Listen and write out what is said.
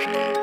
Energy.